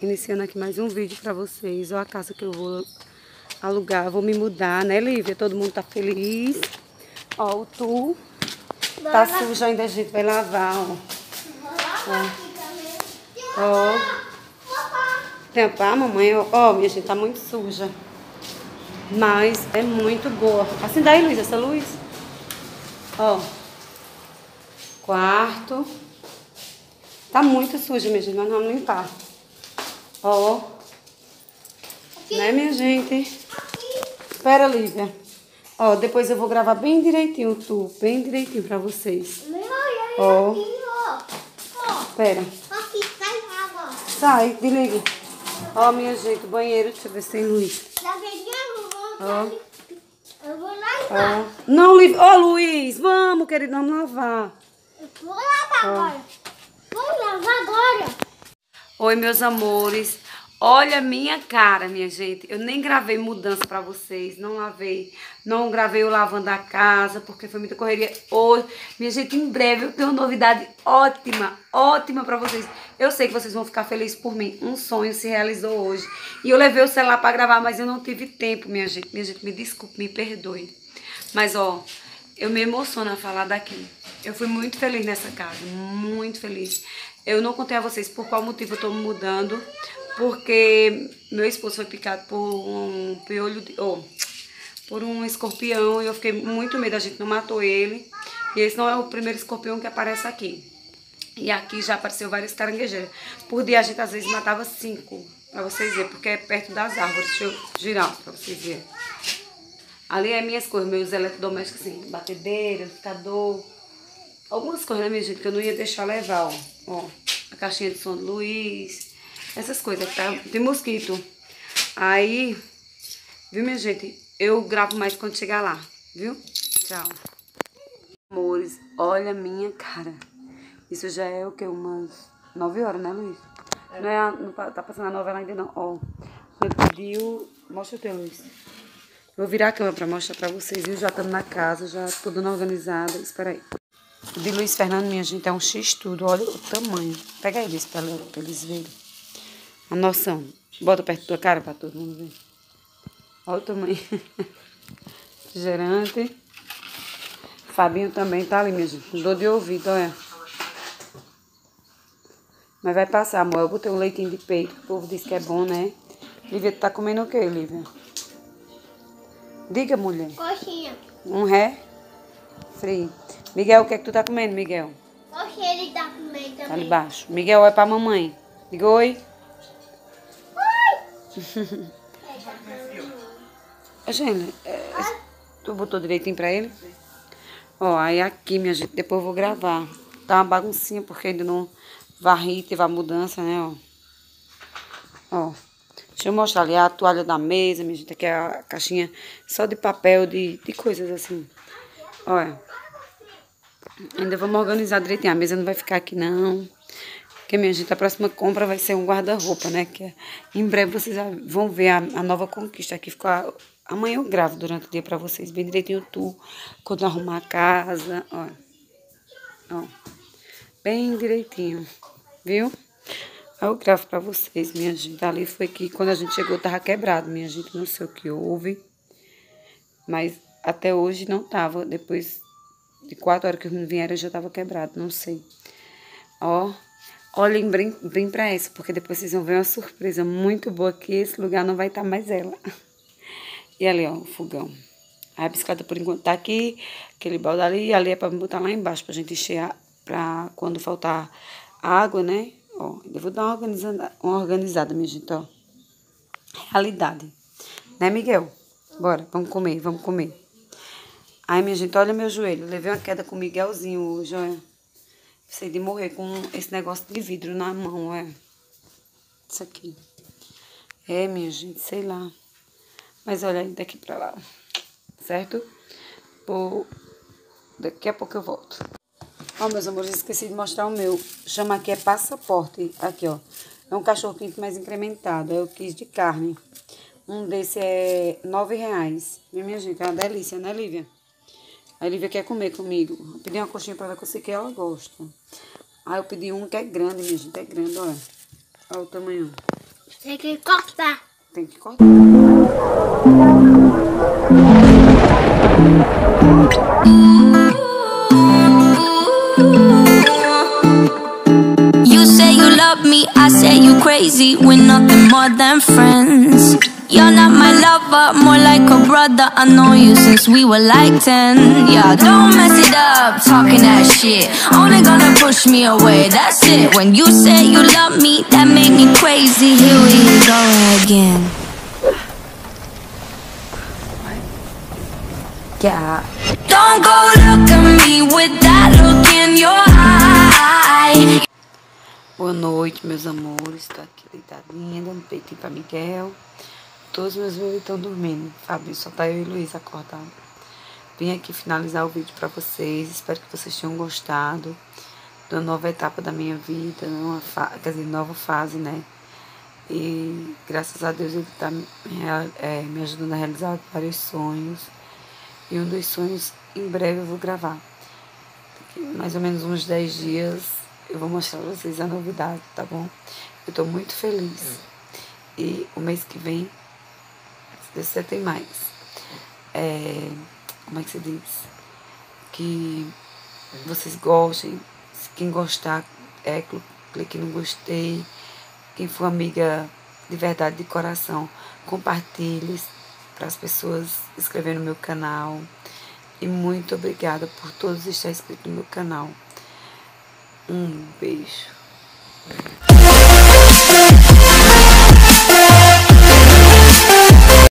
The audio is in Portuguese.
iniciando aqui mais um vídeo pra vocês. Ó a casa que eu vou alugar, vou me mudar, né, Lívia? Todo mundo tá feliz. Ó, o tu tá sujo ainda, a gente vai lavar, ó. Ó. ó. Tem pá, mamãe? Ó, minha gente, tá muito suja. Mas é muito boa. Assim daí, Luiz, essa luz. Ó. Quarto. Tá muito sujo, minha gente. Nós vamos limpar. Ó. Né, minha gente? Espera, Lívia. Ó, depois eu vou gravar bem direitinho, tu. Bem direitinho pra vocês. Ó. Espera. Aqui, sai água. Sai, desliga. Ó, minha gente, banheiro. Deixa eu ver se tem luz. Ó. Eu vou lavar. Ó. Não, Lívia. Ó, Luiz, vamos, querido, vamos lavar. Eu vou lavar agora. Vamos lavar agora. Oi, meus amores. Olha a minha cara, minha gente. Eu nem gravei mudança pra vocês. Não lavei. Não gravei o lavando a casa, porque foi muita correria. Hoje, minha gente, em breve eu tenho uma novidade ótima, ótima pra vocês. Eu sei que vocês vão ficar felizes por mim. Um sonho se realizou hoje. E eu levei o celular pra gravar, mas eu não tive tempo, minha gente. Minha gente, me desculpe, me perdoe. Mas, ó, eu me emociono a falar daqui. Eu fui muito feliz nessa casa, muito feliz. Eu não contei a vocês por qual motivo eu tô mudando, porque meu esposo foi picado por um piolho, de, oh, por um escorpião e eu fiquei muito medo, a gente não matou ele. E esse não é o primeiro escorpião que aparece aqui. E aqui já apareceu várias caranguejeiras. Por dia a gente às vezes matava cinco, pra vocês verem, porque é perto das árvores. Deixa eu girar pra vocês verem. Ali é minhas coisas, meus eletrodomésticos, assim, batedeira, liquidificador. Algumas coisas, né, minha gente, que eu não ia deixar levar, ó. Ó, a caixinha de som do Luiz. Essas coisas, tá? Tem mosquito. Aí, viu, minha gente? Eu gravo mais quando chegar lá, viu? Tchau. Amores, olha a minha cara. Isso já é o que? Umas nove horas, né, Luiz? Não, é a, não tá passando a novela ainda, não. Ó, me pediu... Mostra o teu, Luiz. Vou virar a câmera pra mostrar pra vocês, viu? Já estamos na casa, já tudo organizada. Espera aí. O de Luiz Fernando, minha gente, é um X tudo. Olha o tamanho. Pega aí, pra, eles verem. A noção. Bota perto da tua cara pra todo mundo ver. Olha o tamanho. Refrigerante. Fabinho também tá ali, minha gente. Dor de ouvido, olha. Mas vai passar, amor. Eu botei um leitinho de peito. O povo disse que é bom, né? Lívia, tu tá comendo o quê, Lívia? Diga, mulher. Coxinha. Um ré? Frio. Miguel, o que é que tu tá comendo, Miguel? Coxinha ele tá comendo Tá ali também. embaixo. Miguel, olha pra mamãe. Diga oi. Ô, Gênia, é, tu botou direitinho pra ele? Ó, aí aqui, minha gente, depois eu vou gravar. Tá uma baguncinha, porque ainda não varri, teve a mudança, né, ó. Ó, deixa eu mostrar ali a toalha da mesa, minha gente, aqui é a caixinha só de papel, de, de coisas assim. Olha. Ainda vamos organizar direitinho. A mesa não vai ficar aqui, não. Porque, minha gente, a próxima compra vai ser um guarda-roupa, né? Que é- em breve vocês vão ver a, a nova conquista aqui. Ficou a- amanhã eu gravo durante o dia pra vocês, bem direitinho tu, quando arrumar a casa, ó. Ó. Bem direitinho, viu? Aí eu gravo pra vocês, minha gente. Ali foi que quando a gente chegou tava quebrado, minha gente. Não sei o que houve. Mas até hoje não tava. Depois de quatro horas que eles vieram já tava quebrado, não sei. Ó, olhem bem, bem pra essa, porque depois vocês vão ver uma surpresa muito boa que esse lugar não vai estar mais ela. E ali, ó, o fogão. A bicicleta por enquanto tá aqui, aquele balde ali, e ali é pra botar lá embaixo, pra gente encher, a- pra quando faltar água, né? Ó, vou dar uma organizada, uma organizada, minha gente, ó. Realidade. Né, Miguel? Bora, vamos comer, vamos comer. Ai, minha gente, olha meu joelho. Levei uma queda com o Miguelzinho hoje, olha. Sei de morrer com esse negócio de vidro na mão, é. Isso aqui. É, minha gente, sei lá. Mas olha aí, daqui pra lá. Certo? Daqui a pouco eu volto. Ó, meus amores, esqueci de mostrar o meu. Chama aqui é passaporte. Aqui, ó. É um cachorro quente mais incrementado. Eu quis de carne. Um desse é nove reais. E, minha gente, é uma delícia, né, Lívia? A Lívia quer comer comigo. Eu pedi uma coxinha pra ela que eu sei que ela gosta. Aí eu pedi um que é grande, minha gente. É grande, olha. Olha o tamanho. Tem que cortar. Tem que cortar. Crazy. We're nothing more than friends. You're not my lover, more like a brother. I know you since we were like 10. Yeah, don't mess it up, talking that shit. Only gonna push me away, that's it. When you say you love me, that made me crazy. Here we go again. Yeah. Don't go look at me with that look in your. Boa noite, meus amores. Tô aqui deitadinha, dando peitinho pra Miguel. Todos meus bebês estão dormindo. Fábio, só tá eu e Luiz acordados. Vim aqui finalizar o vídeo pra vocês. Espero que vocês tenham gostado da nova etapa da minha vida, numa fa quer dizer, nova fase, né? E graças a Deus ele tá me, é, me ajudando a realizar vários sonhos. E um dos sonhos, em breve, eu vou gravar. Mais ou menos uns 10 dias eu vou mostrar pra vocês a novidade, tá bom? Eu tô muito feliz. E o mês que vem, se Deus quiser, tem mais. É, como é que se diz? Que vocês gostem. Quem gostar, é, cl- clique no gostei. Quem for amiga de verdade, de coração, compartilhe para as pessoas inscreverem no meu canal. E muito obrigada por todos estar inscritos no meu canal. Um beijo.